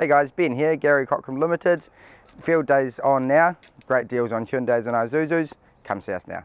Hey guys, Ben here, Gary Cockram Limited. Field days on now. Great deals on Hyundais and Isuzus. Come see us now.